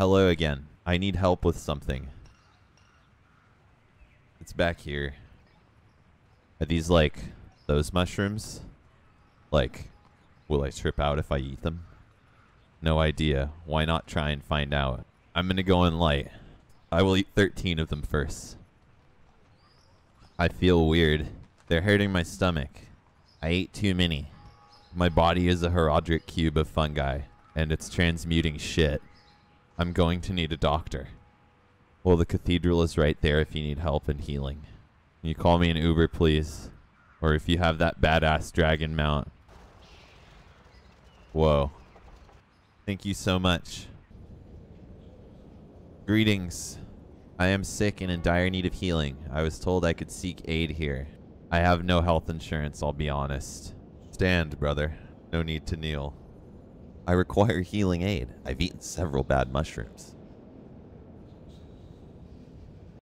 Hello again. I need help with something. It's back here. Are these like those mushrooms? Like, will I trip out if I eat them? No idea. Why not try and find out? I'm gonna go in light. I will eat 13 of them first. I feel weird. They're hurting my stomach. I ate too many. My body is a Horadric cube of fungi, and it's transmuting shit. I'm going to need a doctor. Well, the cathedral is right there if you need help and healing. Can you call me an Uber, please? Or if you have that badass dragon mount. Whoa. Thank you so much. Greetings. I am sick and in dire need of healing. I was told I could seek aid here. I have no health insurance, I'll be honest. Stand, brother. No need to kneel. I require healing aid. I've eaten several bad mushrooms.